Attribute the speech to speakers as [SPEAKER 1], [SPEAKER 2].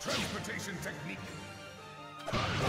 [SPEAKER 1] Transportation technique. Yeah.